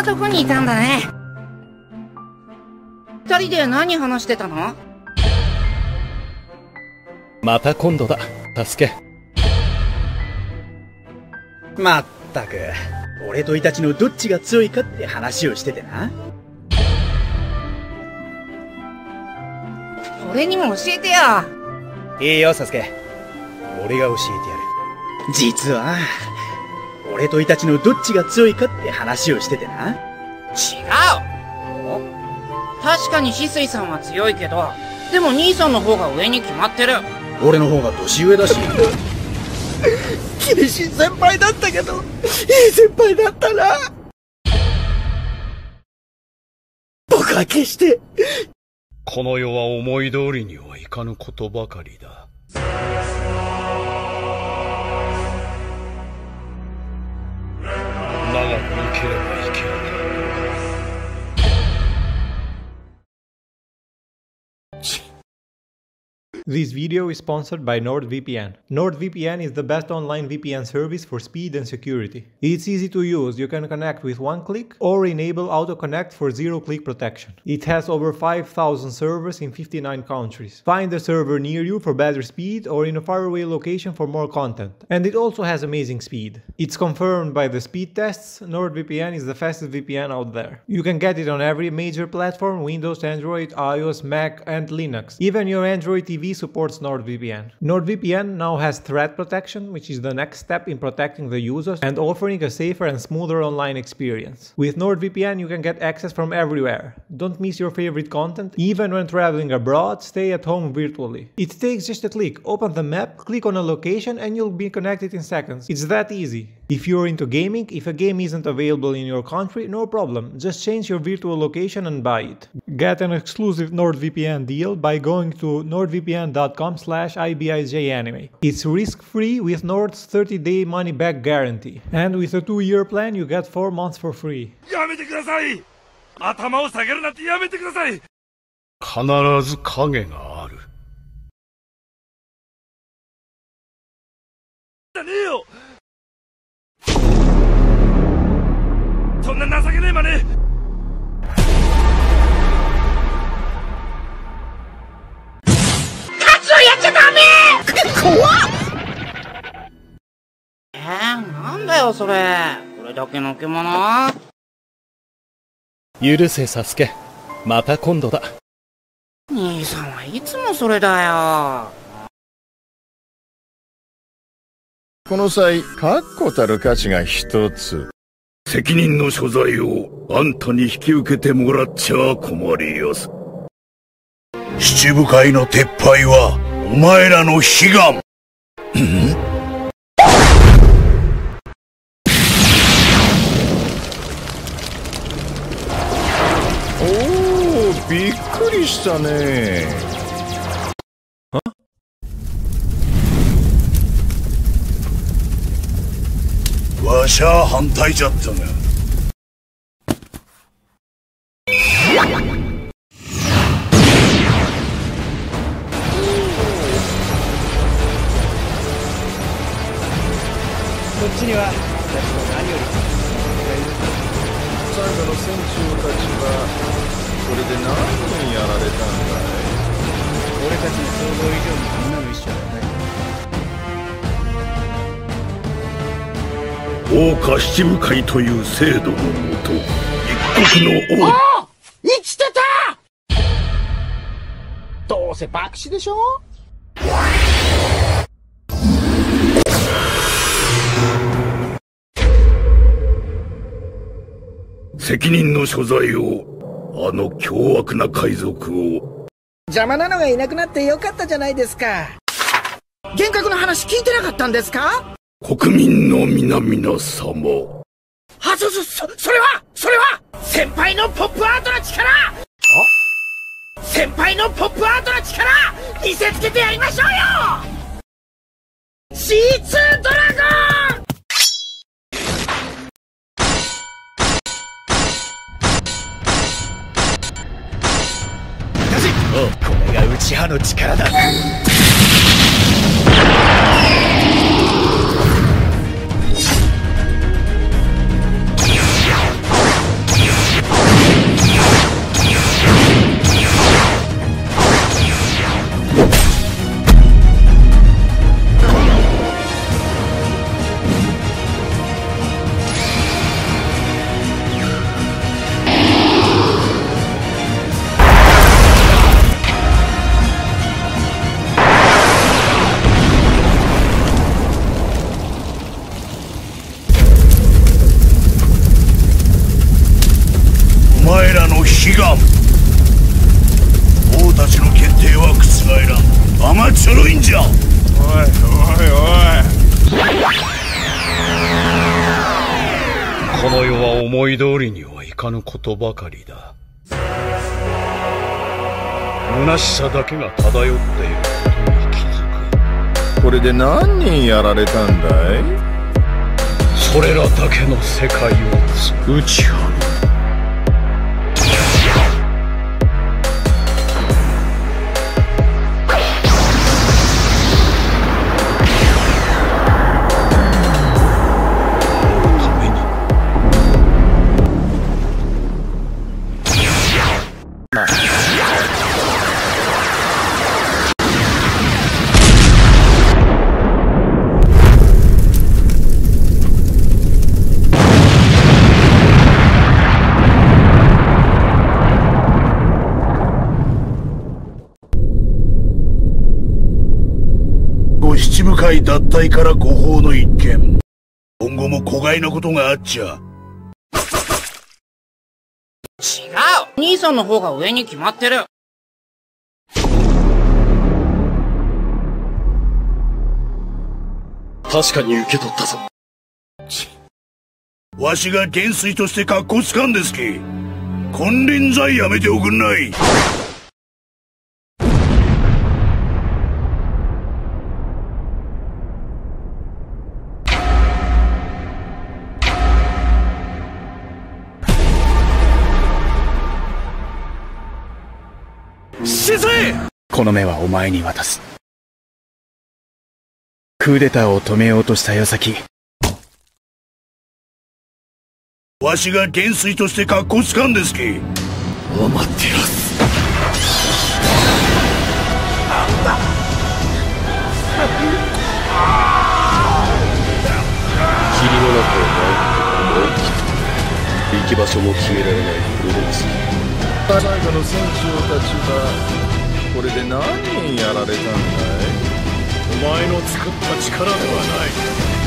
なとこにいたんだね。二人で何話してたの？また今度だ、助け。まったく、俺とイタチのどっちが強いかって話をしててな。俺にも教えてよ。いいよ、サスケ。俺が教えてやる。実は、俺とイタチのどっちが強いかって話をしててな。違う確かに翡翠さんは強いけど、でも兄さんの方が上に決まってる。俺の方が年上だし。厳しい先輩だったけど、いい先輩だったな。僕は決して、この世は思い通りにはいかぬことばかりだ。This video is sponsored by NordVPN. NordVPN is the best online VPN service for speed and security. It's easy to use, you can connect with one click or enable auto connect for zero click protection. It has over 5000 servers in 59 countries. Find a server near you for better speed or in a faraway location for more content. And it also has amazing speed. It's confirmed by the speed tests, NordVPN is the fastest VPN out there. You can get it on every major platform Windows, Android, iOS, Mac, and Linux. Even your Android TV supports NordVPN. NordVPN now has threat protection, which is the next step in protecting the users and offering a safer and smoother online experience. With NordVPN, you can get access from everywhere. Don't miss your favorite content. Even when traveling abroad, stay at home virtually. It takes just a click. Open the map, click on a location, and you'll be connected in seconds. It's that easy. If you're into gaming, if a game isn't available in your country, no problem. Just change your virtual location and buy it. Get an exclusive NordVPN deal by going to nordvpn.com slash ibijanime. It's risk-free with Nord's 30-day money-back guarantee. And with a 2-year plan, you get 4 months for free. やめてください頭を下げるなんてやめてください必ず影がある。じゃねえよ そんな情けねえ真似えー、なんだよそれ。これだけの獣許せ、サスケ。また今度だ。兄さんはいつもそれだよ。この際、確固たる価値が一つ。責任の所在をあんたに引き受けてもらっちゃ困りやす。七部会の撤廃はお前らの悲願。おお、びっくりしたね。わしゃ反対じゃったが。こっちには、私も何より最後の船長たちは、これで何人やられたんだい？俺たちの想像以上にね。桜花七部会という制度のもと、一国の王。生きてたどうせ爆死でしょ？責任の所在を、あの凶悪な海賊を、邪魔なのがいなくなってよかったじゃないですか。幻覚の話聞いてなかったんですか？国民の皆々様。あ、そ、そ、そ、それはそれは先輩のポップアートの力先輩のポップアートの力見せつけてやりましょうよ !C2 ドラゴンこれが内派の力だ。悲願王たちの決定は覆らん甘ちょろいん。じゃおいおい。おいこの世は思い通りにはいかぬことばかりだ。虚しさだけが漂っている。ことに気づく。これで何人やられたんだい？それらだけの世界を打ち破るご七部会脱退から誤報の一件。今後も子飼いなことがあっちゃ。違う兄さんの方が上に決まってる。確かに受け取ったぞ。わしが元帥として格好つかんですき。金輪際やめておくんないこの目はお前に渡す。クーデターを止めようとした矢先、わしが元帥として格好つかんですき。お待ってやす霧の中を舞う思い切って行き場所も決められない最後の船長たちはこれで何人やられたんだいお前の作った力ではない？